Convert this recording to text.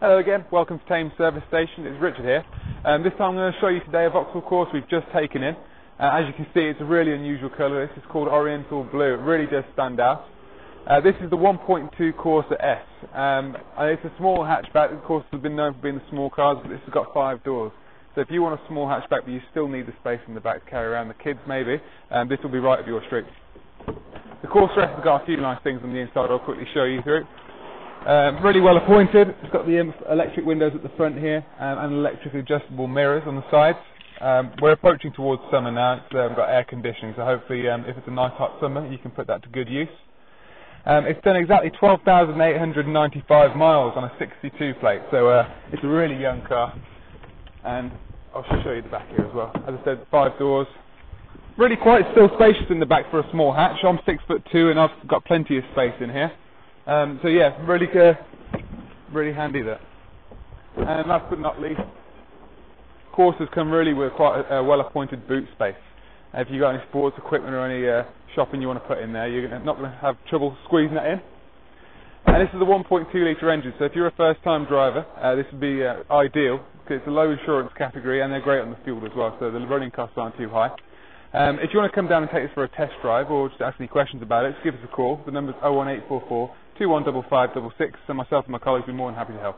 Hello again, welcome to Thame Service Station, it's Richard here. Um, this time I'm going to show you today a Vauxhall Corsa we've just taken in. Uh, as you can see it's a really unusual colour, this is called Oriental Blue, it really does stand out. Uh, this is the 1.2 Corsa S. Um, it's a small hatchback, of course has been known for being the small cars, but this has got five doors. So if you want a small hatchback but you still need the space in the back to carry around the kids maybe, um, this will be right up your street. The Corsa S has got a few nice things on the inside I'll quickly show you through. Um, really well appointed. It's got the um, electric windows at the front here um, and electric adjustable mirrors on the sides. Um, we're approaching towards summer now. It's um, got air conditioning, so hopefully, um, if it's a nice hot summer, you can put that to good use. it's done exactly 12,895 miles on a 62 plate, so uh, it's a really young car. And I'll show you the back here as well. As I said, five doors. Really quite still spacious in the back for a small hatch. I'm six foot two, and I've got plenty of space in here. Um, so yeah, really really handy there. And last but not least, Corsas come really with quite a, a well-appointed boot space. If you've got any sports equipment or any uh, shopping you want to put in there, you're not going to have trouble squeezing that in. And this is a 1.2 litre engine, so if you're a first-time driver, uh, this would be uh, ideal because it's a low insurance category and they're great on the fuel as well, so the running costs aren't too high. Um, if you want to come down and take this for a test drive or just ask any questions about it, just give us a call. The number's 01844 215566, and myself and my colleagues will be more than happy to help.